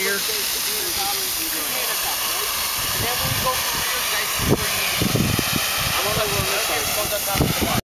here. And then when we go from here, guys. I'm gonna go this.